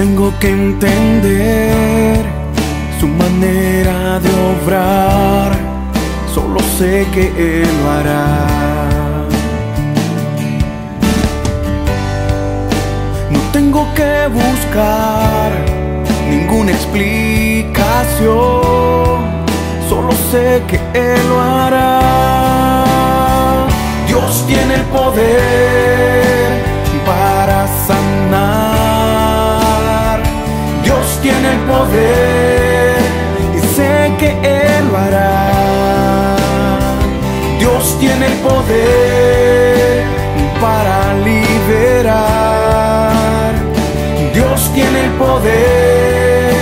tengo que entender su manera de obrar, solo sé que Él lo hará. No tengo que buscar ninguna explicación, solo sé que Él lo hará. Tiene el poder para liberar. Dios tiene el poder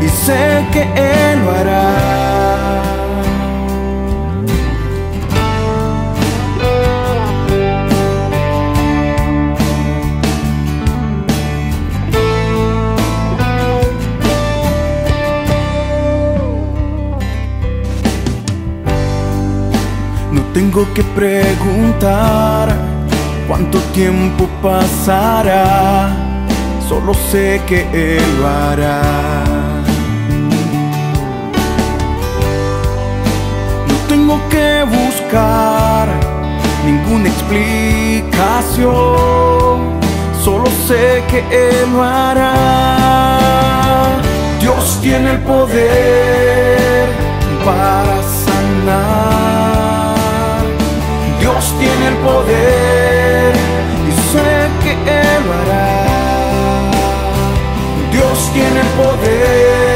y sé que Él lo hará. Tengo que preguntar cuánto tiempo pasará, solo sé que Él lo hará. No tengo que buscar ninguna explicación, solo sé que Él lo hará. Dios tiene el poder para sanar. Tiene el poder y sé que Él lo hará. Dios tiene el poder